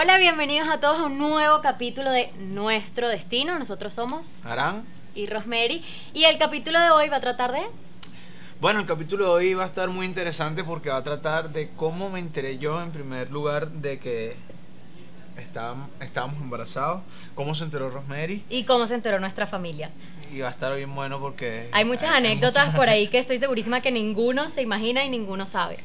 Hola, bienvenidos a todos a un nuevo capítulo de Nuestro Destino. Nosotros somos Arán. y Rosemary. Y el capítulo de hoy va a tratar de... Bueno, el capítulo de hoy va a estar muy interesante porque va a tratar de cómo me enteré yo en primer lugar de que estábamos, estábamos embarazados, cómo se enteró Rosemary Y cómo se enteró nuestra familia. y va a estar bien bueno porque Hay muchas hay anécdotas muchas- por ahí que estoy segurísima que ninguno se imagina y ninguno sabe.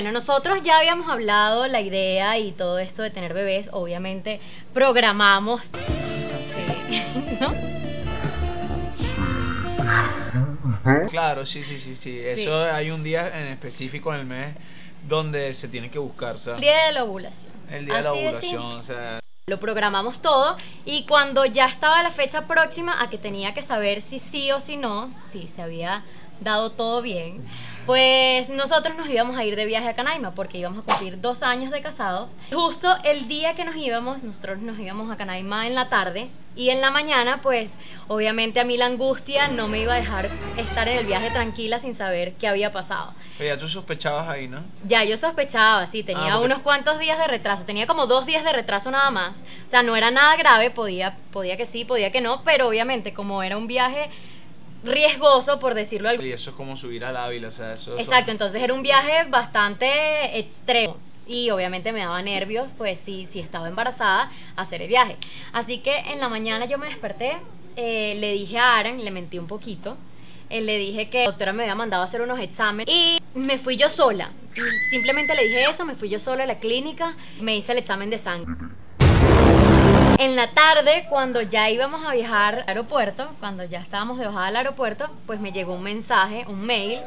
Bueno, nosotros ya habíamos hablado la idea y todo esto de tener bebés, obviamente programamos, sí, ¿no? Claro, sí, sí, sí, sí. Eso hay un día en específico en el mes donde se tiene que buscar, El día de la ovulación. el día de la ovulación, o sea, Lo programamos todo y cuando ya estaba la fecha próxima a que tenía que saber si sí o si no, si se había dado todo bien, pues nosotros nos íbamos a ir de viaje a Canaima porque íbamos a cumplir dos años de casados. Justo el día que nos íbamos, nosotros nos íbamos a Canaima en la tarde y en la mañana, pues obviamente a mí la angustia no me iba a dejar estar en el viaje tranquila sin saber qué había pasado. pero ya tú sospechabas ahí, ¿no? Ya, yo sospechaba, sí, tenía Ah, porque- unos cuantos días de retraso, tenía como dos días de retraso nada más. O sea, no era nada grave, podía, podía que sí, podía que no, pero obviamente como era un viaje riesgoso, por decirlo algo. Y eso es como subir al Ávila, o sea, eso Exacto, entonces era un viaje bastante extremo. Y obviamente me daba nervios, pues si, si estaba embarazada, hacer el viaje. Así que en la mañana yo me desperté, eh, le dije a Aaron, le mentí un poquito, eh, le dije que la doctora me había mandado a hacer unos exámenes y me fui yo sola. Simplemente le dije eso, me fui yo sola a la clínica, me hice el examen de sangre. En la tarde, cuando ya íbamos a viajar al aeropuerto, cuando ya estábamos de bajada al aeropuerto, pues me llegó un mensaje, un mail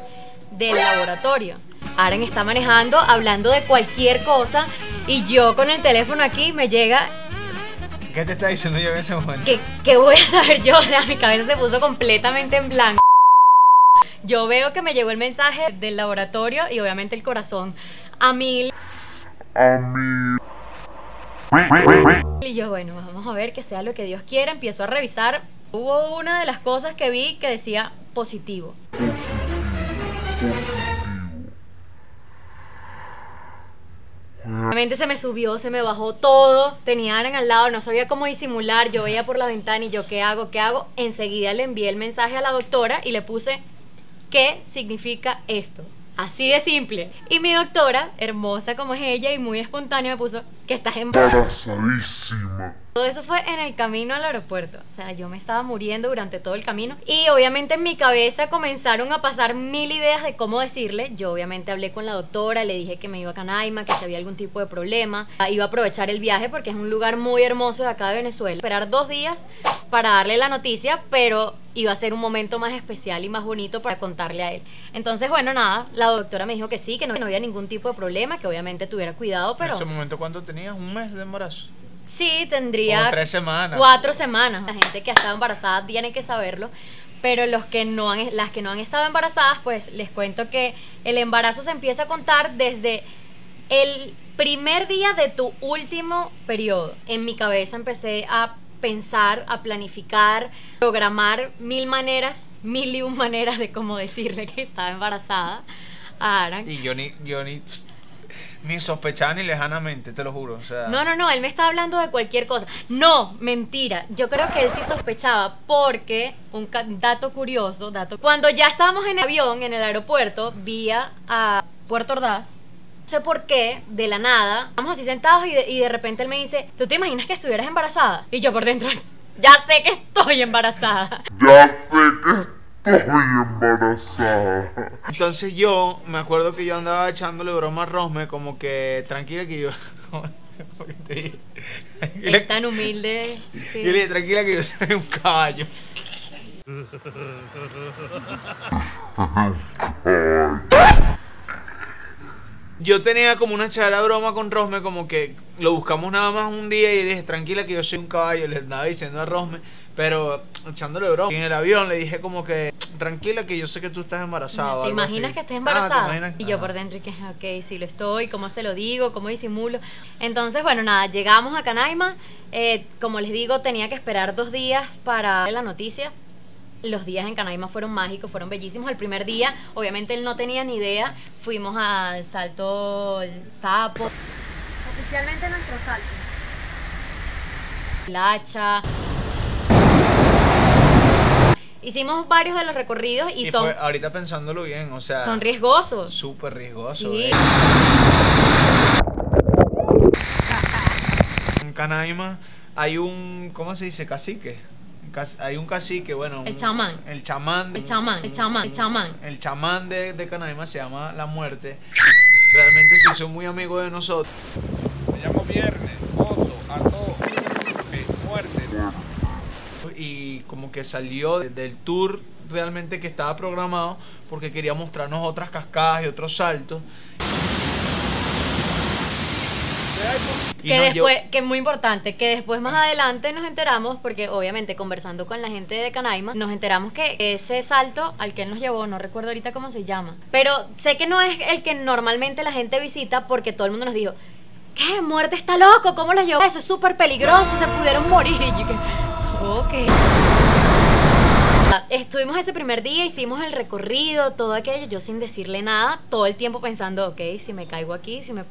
del laboratorio. Aaron está manejando, hablando de cualquier cosa, y yo con el teléfono aquí me llega, ¿Qué te está diciendo yo en ese momento? ¿qué, qué voy a saber yo? O sea, mi cabeza se puso completamente en blanco. Yo veo que me llegó el mensaje del laboratorio y obviamente el corazón a mil. Y yo, bueno, vamos a ver que sea lo que Dios quiera. Empiezo a revisar. Hubo una de las cosas que vi que decía positivo. Realmente se me subió, se me bajó todo. Tenía a Aaron al lado, no sabía cómo disimular. Yo veía por la ventana y yo, ¿qué hago? ¿Qué hago? Enseguida le envié el mensaje a la doctora y le puse, ¿qué significa esto? Así de simple. Y mi doctora, hermosa como es ella y muy espontánea, me puso que estás embarazadísima. Todo eso fue en el camino al aeropuerto. O sea, yo me estaba muriendo durante todo el camino. Y obviamente en mi cabeza comenzaron a pasar mil ideas de cómo decirle. Yo obviamente hablé con la doctora, le dije que me iba a Canaima, que si había algún tipo de problema. Ah, Iba a aprovechar el viaje porque es un lugar muy hermoso de acá de Venezuela. Esperar dos días para darle la noticia, pero iba a ser un momento más especial y más bonito para contarle a él. Entonces, bueno, nada, la doctora me dijo que sí, que no, no había ningún tipo de problema, que obviamente tuviera cuidado, pero... En ese momento, ¿cuánto tenías? ¿Un mes de embarazo? Sí, tendría Como tres semanas. cuatro semanas. La gente que ha estado embarazada tiene que saberlo. Pero los que no han, las que no han estado embarazadas, pues les cuento que el embarazo se empieza a contar desde el primer día de tu último periodo. En mi cabeza empecé a pensar, a planificar, programar mil maneras, mil y un maneras de cómo decirle que estaba embarazada a Aran. Y yo ni, yo ni, ni sospechaba ni lejanamente, te lo juro. O sea, No, no, no, él me estaba hablando de cualquier cosa. No, mentira. Yo creo que él sí sospechaba porque, un dato curioso, dato. Cuando ya estábamos en el avión, en el aeropuerto, vía a Puerto Ordaz, no sé por qué, de la nada, estamos así sentados y de, y de repente él me dice, ¿tú te imaginas que estuvieras embarazada? Y yo por dentro, ya sé que estoy embarazada. Ya sé que estoy embarazada. Entonces yo me acuerdo que yo andaba echándole broma a Rosme, como que tranquila que yo. Es tan humilde. sí. Yo le dije, tranquila que yo soy un caballo. Yo tenía como una charla broma con Rosme, como que lo buscamos nada más un día y le dije, tranquila que yo soy un caballo, le andaba diciendo a Rosme, pero echándole broma. Y en el avión le dije como que, tranquila que yo sé que tú estás embarazada. ¿Te imaginas así. que estés Ah, ¿te embarazada? imaginas? Y yo Ajá. por dentro que, ok, sí lo estoy, ¿cómo se lo digo? ¿Cómo disimulo? Entonces, bueno, nada, llegamos a Canaima. eh, como les digo, tenía que esperar dos días para la noticia. Los días en Canaima fueron mágicos, fueron bellísimos. El primer día, obviamente él no tenía ni idea. Fuimos al Salto el Sapo, Oficialmente nuestro salto. el Hacha. Hicimos varios de los recorridos y, Y son, fue- ahorita pensándolo bien, o sea, son riesgosos. súper riesgoso. Sí. ¿eh? En Canaima hay un, ¿cómo se dice? Cacique. Hay un cacique, bueno. El un- chamán. El chamán. El chamán, el chamán, el chamán. El chamán de, de Canaima se llama La Muerte. Realmente se hizo muy amigo de nosotros. Me llamo Viernes, Oso, Ato, Muerte. Y como que salió de- del tour realmente que estaba programado porque quería mostrarnos otras cascadas y otros saltos. Que nos después, llevó- que es muy importante, que después más adelante nos enteramos, porque obviamente conversando con la gente de Canaima, nos enteramos que ese salto al que él nos llevó, no recuerdo ahorita cómo se llama, pero sé que no es el que normalmente la gente visita porque todo el mundo nos dijo, ¿qué? Muerte está loco, ¿cómo la llevó? Eso es súper peligroso, se pudieron morir. Y yo que, Estuvimos ese primer día, hicimos el recorrido, todo aquello, yo sin decirle nada, todo el tiempo pensando, ok, si me caigo aquí, si me...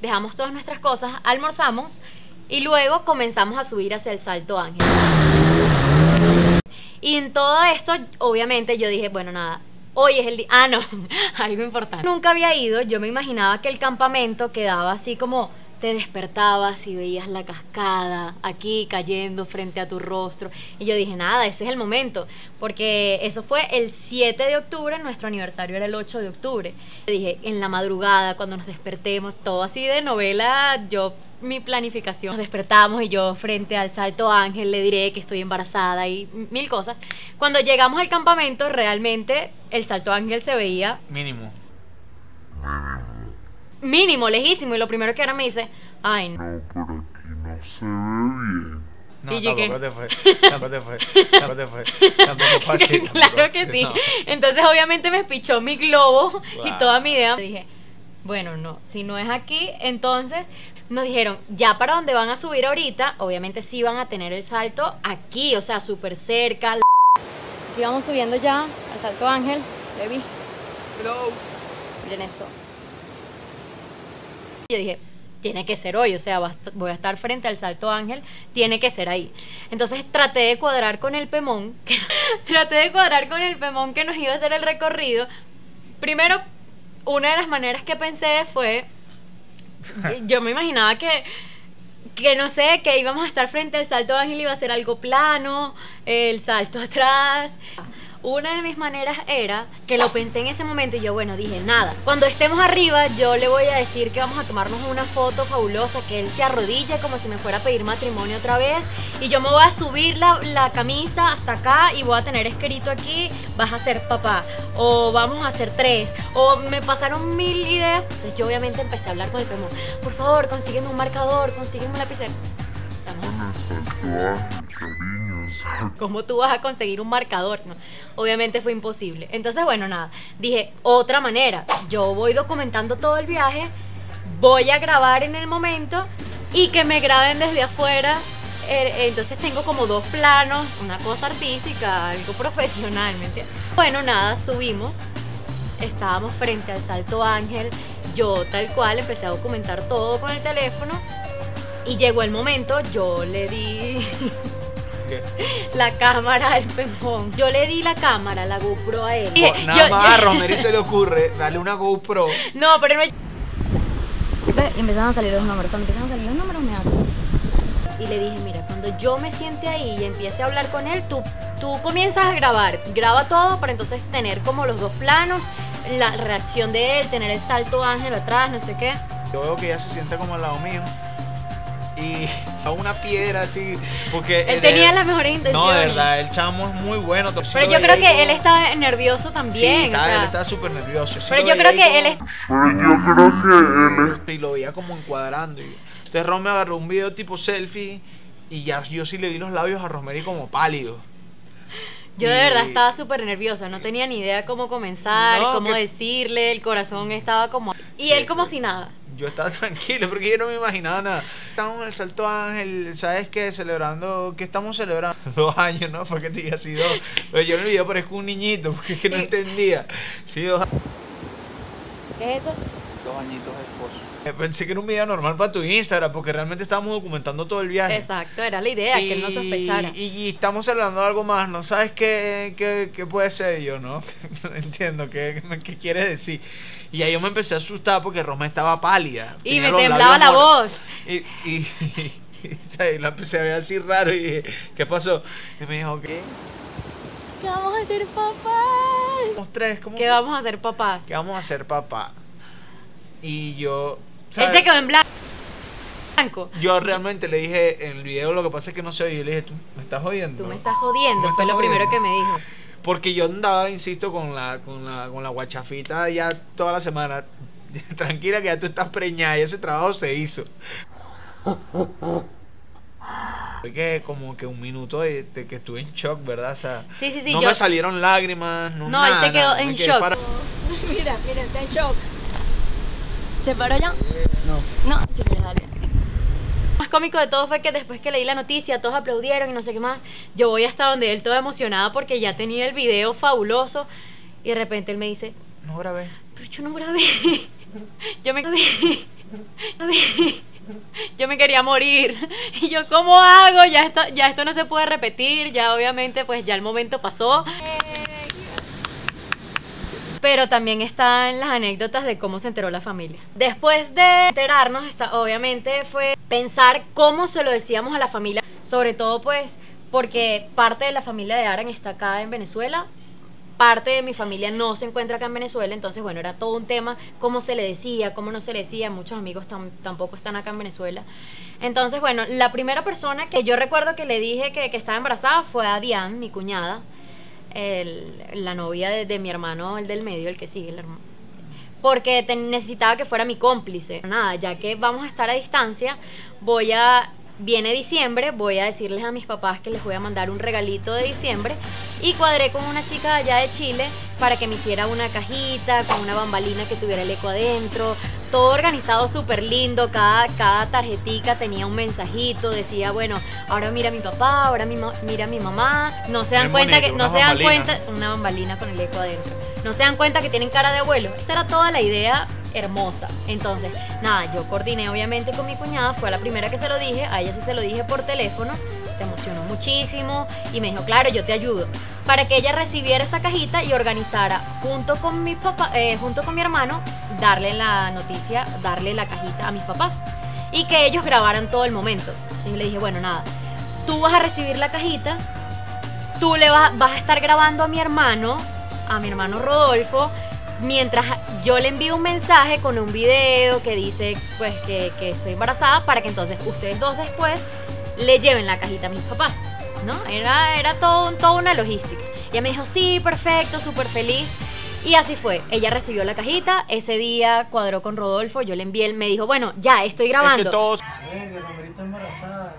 Dejamos todas nuestras cosas, almorzamos y luego comenzamos a subir hacia el Salto Ángel. Y en todo esto, obviamente, yo dije, bueno, nada, hoy es el día... Ah, no, algo importante. Nunca había ido, yo me imaginaba que el campamento quedaba así como te despertabas y veías la cascada aquí cayendo frente a tu rostro. Y yo dije, nada, ese es el momento, porque eso fue el 7 de octubre, nuestro aniversario era el 8 de octubre. Yo dije, en la madrugada, cuando nos despertemos, todo así de novela, yo mi planificación. Nos despertamos y yo frente al Salto Ángel le diré que estoy embarazada y mil cosas. Cuando llegamos al campamento, realmente el Salto Ángel se veía Mínimo. Mínimo, lejísimo. Y lo primero que era me dice, ay, no. No, por aquí no se ve bien. No, ¿Y yo tampoco te fue. Tampoco te fue. Tampoco te fue. Tampoco fue así. claro tampoco- que sí. no. Entonces, obviamente, me pichó mi globo y Wow. toda mi idea. Dije, bueno, no, si no es aquí, entonces nos dijeron, ya para donde van a subir ahorita, obviamente sí van a tener el salto aquí, o sea, súper cerca. Aquí vamos subiendo ya al Salto Ángel, baby. Miren esto. Yo dije, tiene que ser hoy, o sea, voy a estar frente al Salto Ángel, tiene que ser ahí. Entonces traté de cuadrar con el Pemón, traté de cuadrar con el Pemón que nos iba a hacer el recorrido. Primero, una de las maneras que pensé fue, yo me imaginaba que, que no sé, que íbamos a estar frente al Salto Ángel iba a ser algo plano, el salto atrás. Una de mis maneras era que lo pensé en ese momento y yo, bueno, dije, nada. Cuando estemos arriba, yo le voy a decir que vamos a tomarnos una foto fabulosa, que él se arrodille como si me fuera a pedir matrimonio otra vez. Y yo me voy a subir la, la camisa hasta acá y voy a tener escrito aquí, vas a ser papá. O vamos a hacer tres. O me pasaron mil ideas. Entonces yo obviamente empecé a hablar con el primo. Por favor, consígueme un marcador, consígueme ¿Cómo tú vas a conseguir un marcador? No, obviamente fue imposible. Entonces, bueno, nada. Dije, otra manera. Yo voy documentando todo el viaje, voy a grabar en el momento y que me graben desde afuera. Eh, Entonces tengo como dos planos, una cosa artística, algo profesional, ¿me entiendes? Bueno, nada, subimos. Estábamos frente al Salto Ángel. Yo tal cual empecé a documentar todo con el teléfono. Y llegó el momento, yo le di ¿Qué? la cámara al pemón. Yo le di la cámara, la GoPro a él. Oh, Nada Yo- más a Romero se le ocurre darle una GoPro. No, pero. Ve, y empezaron a salir los números. Cuando empezaron a salir los números, me hace. Y le dije, mira, cuando yo me siente ahí y empiece a hablar con él, tú, tú comienzas a grabar. Graba todo para entonces tener como los dos planos, la reacción de él, tener el salto ángel atrás, no sé qué. Yo veo que ella se sienta como al lado mío. Y a una piedra así. Porque. Él tenía las mejores intenciones. No, de verdad, el chamo es muy bueno. Pero yo creo que él estaba nervioso también. Sí, o estaba, sea, él estaba súper nervioso. Sí pero yo creo que él es... Pero yo creo que él es Y lo veía como encuadrando. Y... Entonces Ron me agarró un video tipo selfie. Y ya yo sí le vi los labios a Rosemary como pálido. Yo de verdad estaba súper nerviosa, no tenía ni idea cómo comenzar, No, cómo que- decirle, el corazón estaba como... Y Sí, él como sí. si nada. Yo estaba tranquilo porque yo no me imaginaba nada. Estamos en el Salto Ángel, ¿sabes qué? Celebrando, ¿qué estamos celebrando? Dos años, ¿no? Fue que te dije así dos. Pero yo en el video parezco un niñito porque es que no Sí. entendía. Sí, dos, ¿Qué es eso? dos añitos de esposo. Eh, Pensé que era un video normal para tu Instagram porque realmente estábamos documentando todo el viaje. Exacto, era la idea, que él no sospechara. Y, y estamos celebrando algo más, ¿no sabes qué, qué, qué puede ser? Yo, ¿no? No entiendo qué, qué quiere decir. Y ahí yo me empecé a asustar porque Roma estaba pálida. Y me temblaba la voz. Y, y, y, o sea, y la empecé a ver así raro y dije, ¿qué pasó? Y me dijo, ¿qué? ¿Qué vamos a hacer, papás? Somos tres, ¿cómo ¿Qué vamos a hacer, papás? ¿Qué vamos a hacer, papá? Y yo... Él ¿sabes? se quedó en blanco. blanco. Yo realmente le dije en el video, lo que pasa es que no se oye, yo le dije, tú me estás jodiendo. Tú me estás jodiendo, Me fue estás lo primero que me dijo. Porque yo andaba, insisto, con la, con la, con la guachafita ya toda la semana. Tranquila que ya tú estás preñada y ese trabajo se hizo. Fue que como que un minuto de, de que estuve en shock, ¿verdad? O sea, Sí, sí, sí, no yo- me salieron lágrimas, no No, él nada, se quedó nada, en shock. para- Mira, mira, está en shock. ¿Se paró ya? No. No, dale. Lo más cómico de todo fue que después que leí la noticia, todos aplaudieron y no sé qué más. Yo voy hasta donde él, toda emocionada porque ya tenía el video fabuloso. Y de repente él me dice: No grabé. Pero yo no grabé. Yo me grabé. Yo me quería morir. Y yo, ¿cómo hago? Ya esto, ya esto no se puede repetir. Ya obviamente, pues ya el momento pasó. Pero también está en las anécdotas de cómo se enteró la familia. Después de enterarnos, obviamente fue pensar cómo se lo decíamos a la familia. Sobre todo, pues, porque parte de la familia de Aran está acá en Venezuela parte de mi familia no se encuentra acá en Venezuela, entonces bueno, era todo un tema, cómo se le decía, cómo no se le decía, muchos amigos tam- tampoco están acá en Venezuela. Entonces bueno, la primera persona que yo recuerdo que le dije que, que estaba embarazada fue a Diane, mi cuñada, el- la novia de, de mi hermano, el del medio, el que sigue, el hermano. Porque te- necesitaba que fuera mi cómplice. Nada, ya que vamos a estar a distancia, voy a viene diciembre, voy a decirles a mis papás que les voy a mandar un regalito de diciembre y cuadré con una chica allá de Chile para que me hiciera una cajita con una bambalina que tuviera el eco adentro, todo organizado súper lindo, cada, cada tarjetica tenía un mensajito, decía, bueno, ahora mira a mi papá, ahora mi mira a mi mamá, no se dan cuenta bonito, que, no se dan bambalina, cuenta, una bambalina con el eco adentro, no se dan cuenta que tienen cara de abuelo, esta era toda la idea hermosa. Entonces, nada, yo coordiné obviamente con mi cuñada, fue la primera que se lo dije, a ella sí se lo dije por teléfono, se emocionó muchísimo y me dijo, claro, yo te ayudo. Para que ella recibiera esa cajita y organizara junto con mi papá, eh, junto con mi hermano, darle la noticia, darle la cajita a mis papás y que ellos grabaran todo el momento. Entonces yo le dije, bueno, nada, tú vas a recibir la cajita, tú le vas, vas a estar grabando a mi hermano, a mi hermano Rodolfo, mientras yo le envío un mensaje con un video que dice pues que, que estoy embarazada para que entonces ustedes dos después le lleven la cajita a mis papás, ¿no? Era, era todo, toda una logística. Y ella me dijo, sí, perfecto, súper feliz. Y así fue. Ella recibió la cajita, ese día cuadró con Rodolfo, yo le envié, él me dijo, bueno, ya, estoy grabando. Es que todos... está embarazada.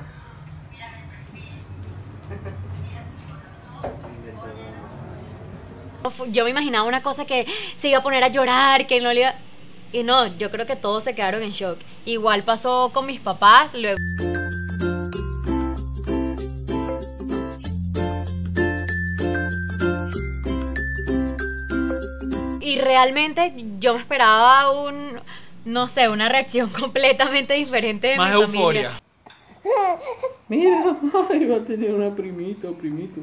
Yo me imaginaba una cosa que se iba a poner a llorar, que no le iba... Y no, yo creo que todos se quedaron en shock. Igual pasó con mis papás, luego... Y realmente yo me esperaba un, no sé, una reacción completamente diferente de Más mi familia. euforia. Mira, ay, va a tener una primita o primito.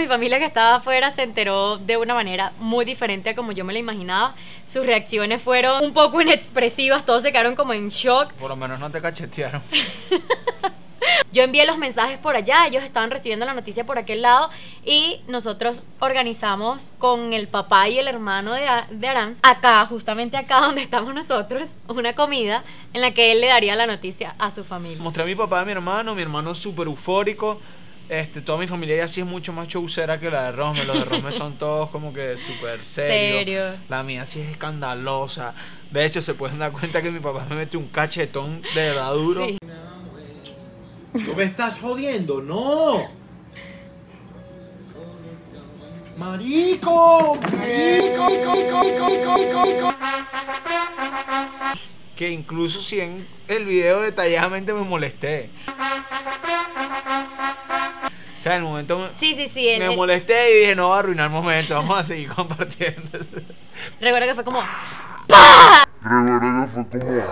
Mi familia que estaba afuera se enteró de una manera muy diferente a como yo me la imaginaba. Sus reacciones fueron un poco inexpresivas, todos se quedaron como en shock. Por lo menos no te cachetearon. Yo envié los mensajes por allá, ellos estaban recibiendo la noticia por aquel lado y nosotros organizamos con el papá y el hermano de, A- de Aran, acá, justamente acá donde estamos nosotros, una comida en la que él le daría la noticia a su familia. Mostré a mi papá y a mi hermano, mi hermano súper eufórico. Este, toda mi familia ya sí es mucho más showcera que la de Rome. Los de Rome son todos como que súper serios. Serios. La mía sí es escandalosa. De hecho, se pueden dar cuenta que mi papá me mete un cachetón de verdad duro. Sí. ¿Tú me estás jodiendo? ¡No! ¡Marico! ¡Marico! Que incluso si en el video detalladamente me molesté. O sea, en el momento me, Sí, sí, sí. el- me el- molesté y dije, no va a arruinar el momento, vamos a seguir compartiendo. recuerdo que fue como. Recuerdo que fue como...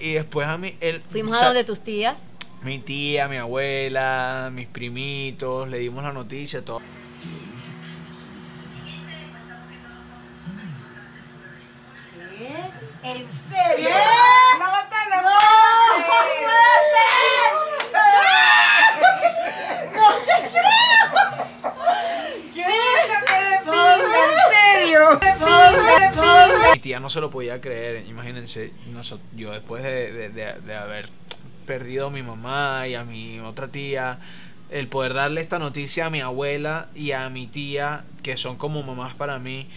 y después a mí, el, Fuimos o a sea, donde tus tías. mi tía, mi abuela, mis primitos, le dimos la noticia, todo. ¿En serio? ¡Qué pinga! ¿En serio? ¡Qué pinga! ¡Qué pinga! Mi tía no se lo podía creer, imagínense, yo después de, de- de- de haber perdido a mi mamá y a mi otra tía, el poder darle esta noticia a mi abuela y a mi tía, que son como mamás para mí,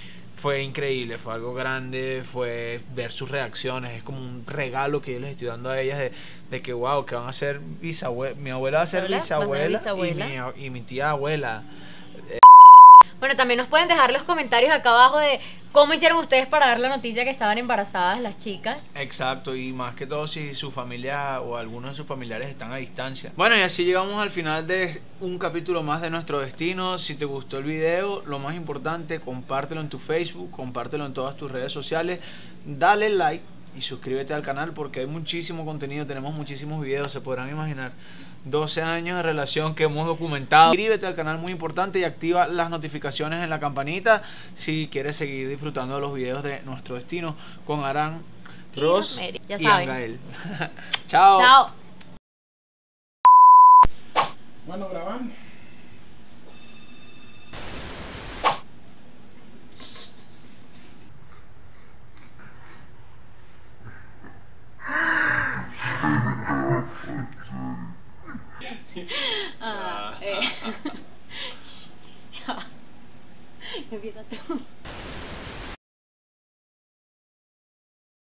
fue increíble, fue algo grande, fue ver sus reacciones, es como un regalo que yo les estoy dando a ellas de, de que wow, que van a ser bisabuela, mi abuela va a ser bisabuela, bisabuela. Y, mi, y mi tía abuela. Bueno, también nos pueden dejar los comentarios acá abajo de cómo hicieron ustedes para dar la noticia que estaban embarazadas las chicas. Exacto, y más que todo si su familia o algunos de sus familiares están a distancia. Bueno, y así llegamos al final de un capítulo más de nuestro destino. Si te gustó el video, lo más importante, compártelo en tu Facebook, compártelo en todas tus redes sociales, dale like y suscríbete al canal porque hay muchísimo contenido, tenemos muchísimos videos, se podrán imaginar. 12 años de relación que hemos documentado. Suscríbete al canal muy importante y activa las notificaciones en la campanita si quieres seguir disfrutando de los videos de nuestro destino con Aran, Y Ross ya y. Angael. Chao. Chao. Bueno, grabando.